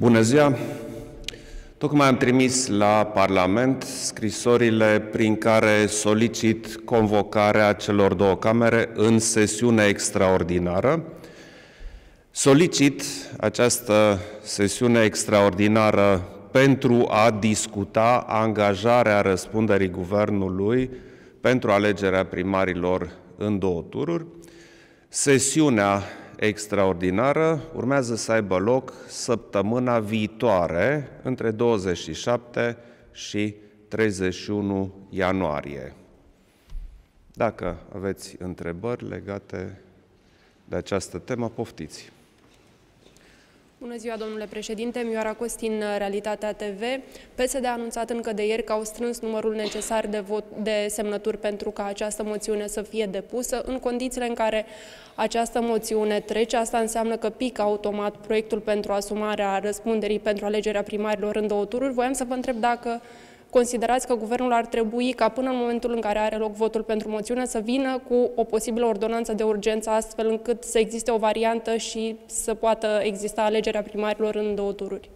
Bună ziua! Tocmai am trimis la Parlament scrisorile prin care solicit convocarea celor două camere în sesiune extraordinară. Solicit această sesiune extraordinară pentru a discuta angajarea răspunderii Guvernului pentru alegerea primarilor în două tururi. Sesiunea extraordinară urmează să aibă loc săptămâna viitoare, între 27 și 31 ianuarie. Dacă aveți întrebări legate de această temă, poftiți. Bună ziua, domnule președinte. Mioara Costin, Realitatea TV. PSD a anunțat încă de ieri că au strâns numărul necesar de, vot, de semnături pentru ca această moțiune să fie depusă. În condițiile în care această moțiune trece, asta înseamnă că pică automat proiectul pentru asumarea răspunderii pentru alegerea primarilor în două tururi. Voiam să vă întreb dacă considerați că guvernul ar trebui ca până în momentul în care are loc votul pentru moțiune să vină cu o posibilă ordonanță de urgență astfel încât să existe o variantă și să poată exista alegerea primarilor în două tururi?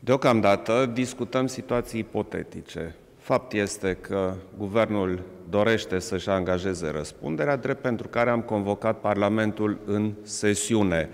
Deocamdată discutăm situații ipotetice. Fapt este că guvernul dorește să-și angajeze răspunderea, drept pentru care am convocat Parlamentul în sesiune.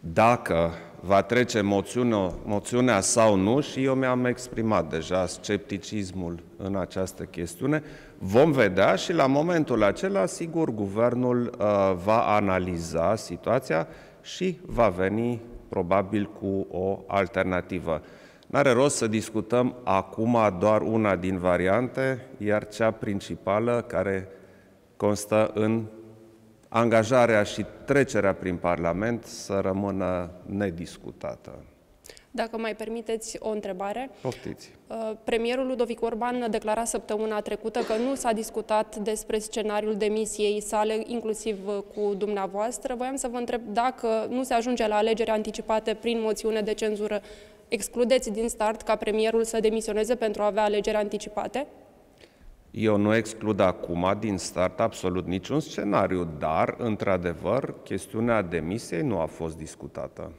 Dacă va trece moțiunea, moțiunea sau nu și eu mi-am exprimat deja scepticismul în această chestiune. Vom vedea și la momentul acela, sigur, guvernul uh, va analiza situația și va veni probabil cu o alternativă. N-are rost să discutăm acum doar una din variante, iar cea principală care constă în angajarea și trecerea prin Parlament să rămână nediscutată. Dacă mai permiteți o întrebare. Poftiți. Uh, premierul Ludovic Orban a declarat săptămâna trecută că nu s-a discutat despre scenariul demisiei sale, inclusiv cu dumneavoastră. Voiam să vă întreb dacă nu se ajunge la alegeri anticipate prin moțiune de cenzură, excludeți din start ca premierul să demisioneze pentru a avea alegeri anticipate? Eu nu exclud acum din start absolut niciun scenariu, dar, într-adevăr, chestiunea demisiei nu a fost discutată.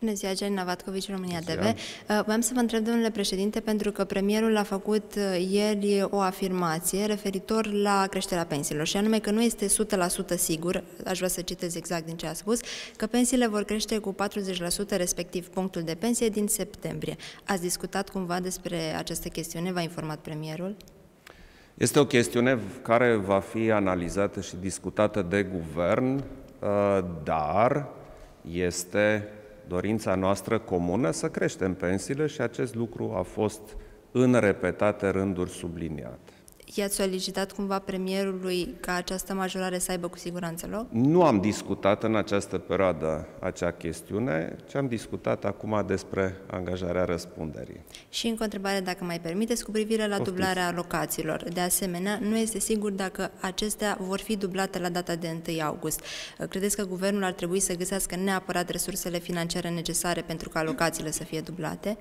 Bună ziua, Gelina Vatcovici, România TV. Uh, voiam să vă întreb, domnule președinte, pentru că premierul a făcut uh, ieri o afirmație referitor la creșterea pensiilor, și anume că nu este 100% sigur, aș vrea să citez exact din ce a spus, că pensiile vor crește cu 40%, respectiv punctul de pensie, din septembrie. Ați discutat cumva despre această chestiune? V-a informat premierul? Este o chestiune care va fi analizată și discutată de guvern, uh, dar este dorința noastră comună să creștem pensiile și acest lucru a fost în repetate rânduri subliniat. I-ați solicitat cumva premierului ca această majorare să aibă cu siguranță loc? Nu am discutat în această perioadă acea chestiune, ci am discutat acum despre angajarea răspunderii. Și încă o întrebare, dacă mai permiteți, cu privire la Poftiți. dublarea locațiilor. De asemenea, nu este sigur dacă acestea vor fi dublate la data de 1 august. Credeți că guvernul ar trebui să găsească neapărat resursele financiare necesare pentru ca locațiile să fie dublate?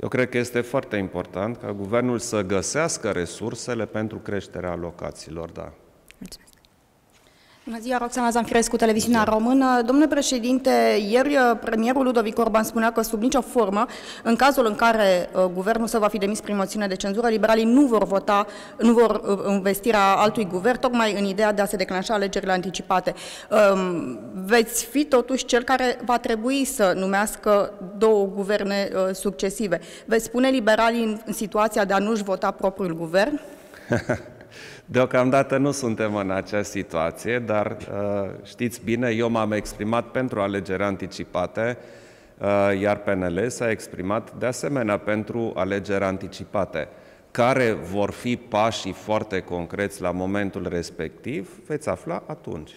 Eu cred că este foarte important ca guvernul să găsească resursele pentru creșterea alocațiilor, da. Mulțumesc. Bună ziua, Roxana Zanfirescu, Televiziunea Română. Domnule președinte, ieri uh, premierul Ludovic Orban spunea că sub nicio formă, în cazul în care uh, guvernul se va fi demis prin moțiune de cenzură, liberalii nu vor vota, nu vor uh, investirea altui guvern, tocmai în ideea de a se declanșa alegerile anticipate. Um, veți fi totuși cel care va trebui să numească două guverne uh, succesive. Veți spune liberalii în, în situația de a nu-și vota propriul guvern? Deocamdată nu suntem în acea situație, dar uh, știți bine, eu m-am exprimat pentru alegeri anticipate, uh, iar PNL s-a exprimat de asemenea pentru alegeri anticipate. Care vor fi pașii foarte concreți la momentul respectiv, veți afla atunci.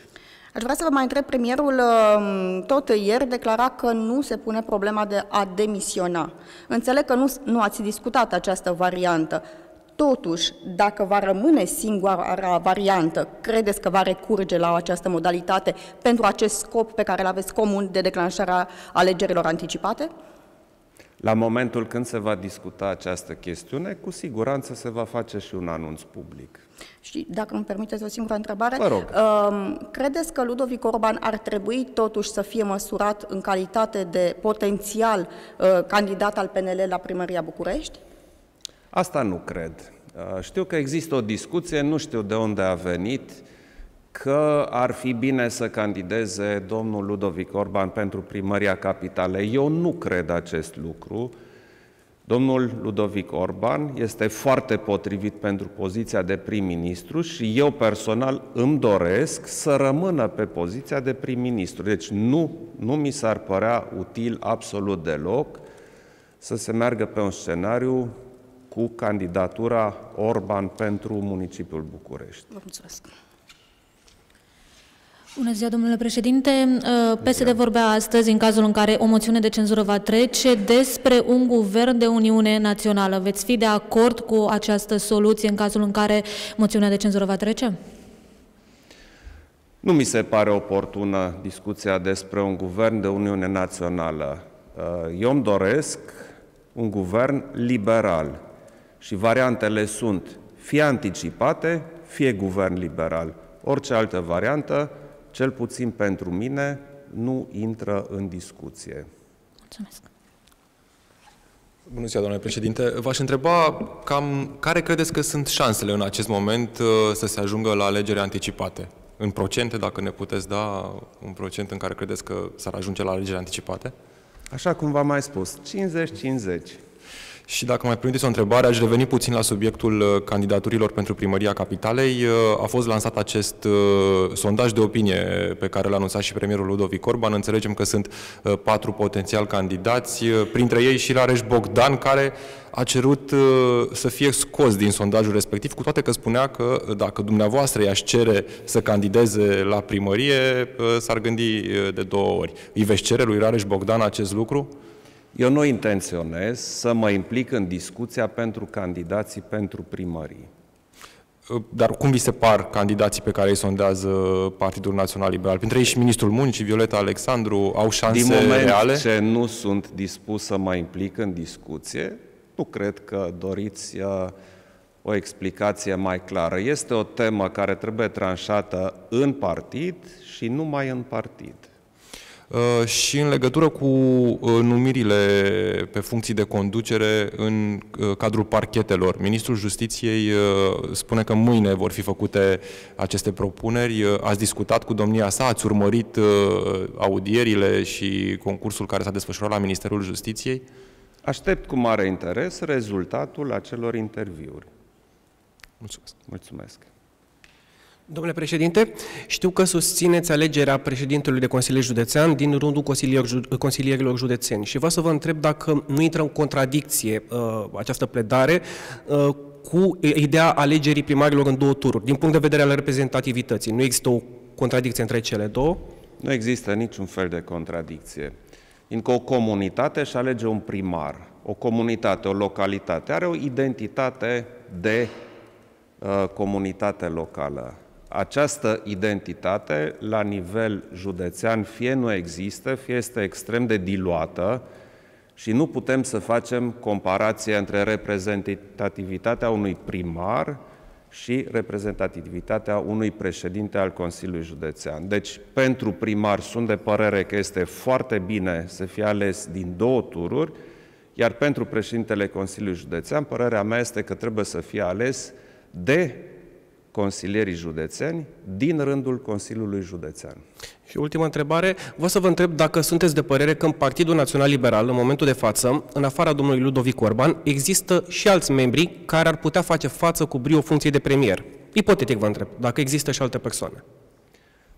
Aș vrea să vă mai întreb, premierul um, tot ieri declara că nu se pune problema de a demisiona. Înțeleg că nu, nu ați discutat această variantă. Totuși, dacă va rămâne singura variantă, credeți că va recurge la această modalitate pentru acest scop pe care îl aveți comun de declanșarea alegerilor anticipate? La momentul când se va discuta această chestiune, cu siguranță se va face și un anunț public. Și dacă îmi permiteți o singură întrebare, Vă rog. Um, credeți că Ludovic Orban ar trebui totuși să fie măsurat în calitate de potențial uh, candidat al PNL la primăria București? Asta nu cred. Uh, știu că există o discuție, nu știu de unde a venit, că ar fi bine să candideze domnul Ludovic Orban pentru primăria capitalei. Eu nu cred acest lucru. Domnul Ludovic Orban este foarte potrivit pentru poziția de prim-ministru și eu personal îmi doresc să rămână pe poziția de prim-ministru. Deci nu, nu mi s-ar părea util absolut deloc să se meargă pe un scenariu cu candidatura Orban pentru municipiul București. Vă mulțumesc. Bună ziua, domnule președinte. Uh, PSD vorbea astăzi, în cazul în care o moțiune de cenzură va trece, despre un guvern de Uniune Națională. Veți fi de acord cu această soluție în cazul în care moțiunea de cenzură va trece? Nu mi se pare oportună discuția despre un guvern de Uniune Națională. Uh, eu îmi doresc un guvern liberal și variantele sunt fie anticipate, fie guvern liberal. Orice altă variantă cel puțin pentru mine, nu intră în discuție. Mulțumesc. Bună ziua, domnule președinte. V-aș întreba cam care credeți că sunt șansele în acest moment uh, să se ajungă la alegeri anticipate? În procente, dacă ne puteți da un procent în care credeți că s-ar ajunge la alegeri anticipate? Așa cum v-am mai spus, 50-50. Și dacă mai permiteți o întrebare, aș reveni puțin la subiectul uh, candidaturilor pentru primăria capitalei. Uh, a fost lansat acest uh, sondaj de opinie pe care l-a anunțat și premierul Ludovic Orban. Înțelegem că sunt patru potențial candidați, printre ei și Rareș Bogdan, care a cerut să fie scos din sondajul respectiv, cu toate că spunea că dacă dumneavoastră i-aș cere să candideze la primărie, s-ar gândi de două ori. Îi veți cere lui Rareș Bogdan acest lucru? Eu nu intenționez să mă implic în discuția pentru candidații pentru primării. Dar cum vi se par candidații pe care îi sondează Partidul Național Liberal? Printre ei și Ministrul Muncii, Violeta Alexandru, au șanse Din moment reale? ce nu sunt dispus să mă implic în discuție, nu cred că doriți uh, o explicație mai clară. Este o temă care trebuie tranșată în partid și numai în partid. Uh, și în legătură cu uh, numirile pe funcții de conducere în uh, cadrul parchetelor. Ministrul Justiției spune că mâine vor fi făcute aceste propuneri. Ați discutat cu domnia sa, ați urmărit audierile și concursul care s-a desfășurat la Ministerul Justiției? Aștept cu mare interes rezultatul acelor interviuri. Mulțumesc. Mulțumesc. Domnule președinte, știu că susțineți alegerea președintelui de Consiliu Județean din rândul consilierilor județeni și vreau să vă întreb dacă nu intră în contradicție uh, această pledare uh, cu ideea alegerii primarilor în două tururi, din punct de vedere al reprezentativității. Nu există o contradicție între cele două? Nu există niciun fel de contradicție. Fiindcă o comunitate își alege un primar, o comunitate, o localitate, are o identitate de uh, comunitate locală această identitate la nivel județean fie nu există, fie este extrem de diluată și nu putem să facem comparație între reprezentativitatea unui primar și reprezentativitatea unui președinte al Consiliului Județean. Deci, pentru primar sunt de părere că este foarte bine să fie ales din două tururi, iar pentru președintele Consiliului Județean, părerea mea este că trebuie să fie ales de consilierii județeni din rândul Consiliului Județean. Și ultima întrebare, vă să vă întreb dacă sunteți de părere că în Partidul Național Liberal, în momentul de față, în afara domnului Ludovic Orban, există și alți membri care ar putea face față cu brio funcției de premier. Ipotetic vă întreb, dacă există și alte persoane.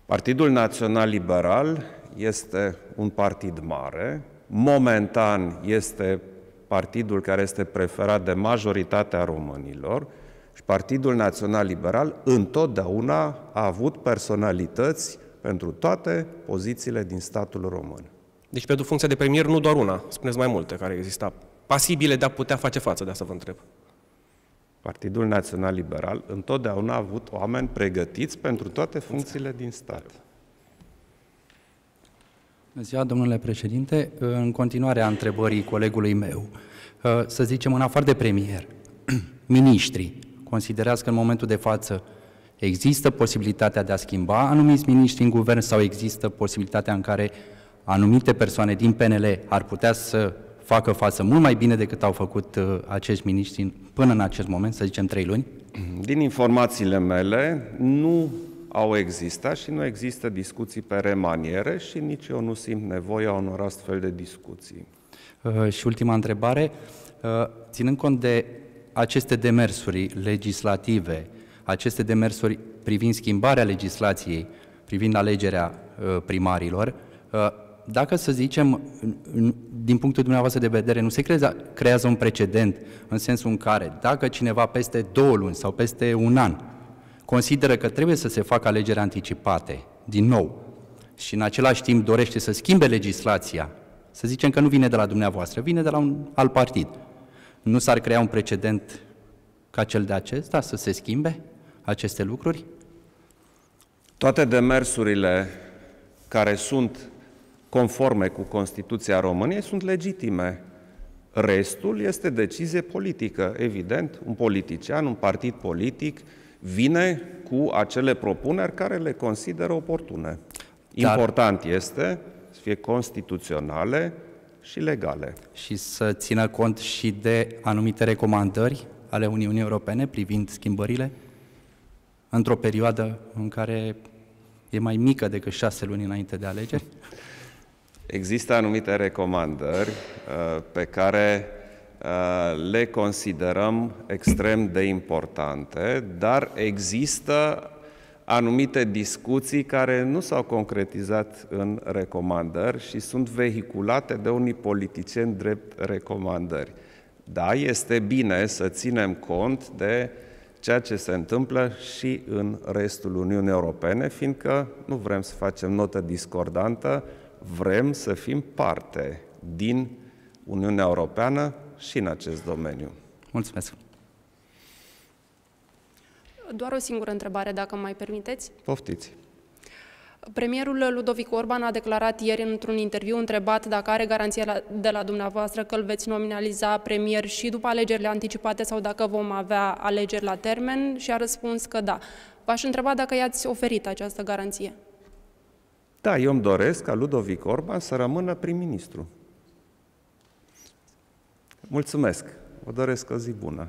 Partidul Național Liberal este un partid mare, momentan este partidul care este preferat de majoritatea românilor, și Partidul Național Liberal întotdeauna a avut personalități pentru toate pozițiile din statul român. Deci pentru funcția de premier nu doar una, spuneți mai multe care exista, pasibile de a putea face față, de asta vă întreb. Partidul Național Liberal întotdeauna a avut oameni pregătiți pentru toate funcțiile din stat. Bună ziua, domnule președinte. În continuare a întrebării colegului meu, să zicem în afară de premier, miniștrii considerați că în momentul de față există posibilitatea de a schimba anumiți miniștri în guvern sau există posibilitatea în care anumite persoane din PNL ar putea să facă față mult mai bine decât au făcut uh, acești miniștri până în acest moment, să zicem trei luni? Din informațiile mele, nu au existat și nu există discuții pe remaniere și nici eu nu simt nevoia unor astfel de discuții. Uh, și ultima întrebare, uh, ținând cont de aceste demersuri legislative, aceste demersuri privind schimbarea legislației, privind alegerea uh, primarilor, uh, dacă să zicem, din punctul dumneavoastră de vedere, nu se creează, creează un precedent în sensul în care, dacă cineva peste două luni sau peste un an consideră că trebuie să se facă alegeri anticipate, din nou, și în același timp dorește să schimbe legislația, să zicem că nu vine de la dumneavoastră, vine de la un alt partid, nu s-ar crea un precedent ca cel de acesta să se schimbe aceste lucruri? Toate demersurile care sunt conforme cu Constituția României sunt legitime. Restul este decizie politică. Evident, un politician, un partid politic vine cu acele propuneri care le consideră oportune. Dar... Important este să fie constituționale și legale. Și să țină cont și de anumite recomandări ale Uniunii Europene privind schimbările într-o perioadă în care e mai mică decât șase luni înainte de alegeri? Există anumite recomandări uh, pe care uh, le considerăm extrem de importante, dar există anumite discuții care nu s-au concretizat în recomandări și sunt vehiculate de unii politicieni drept recomandări. Da, este bine să ținem cont de ceea ce se întâmplă și în restul Uniunii Europene, fiindcă nu vrem să facem notă discordantă, vrem să fim parte din Uniunea Europeană și în acest domeniu. Mulțumesc! Doar o singură întrebare, dacă mai permiteți. Poftiți. Premierul Ludovic Orban a declarat ieri într-un interviu întrebat dacă are garanția de la dumneavoastră că îl veți nominaliza premier și după alegerile anticipate sau dacă vom avea alegeri la termen și a răspuns că da. V-aș întreba dacă i-ați oferit această garanție. Da, eu îmi doresc ca Ludovic Orban să rămână prim-ministru. Mulțumesc. Vă doresc o zi bună.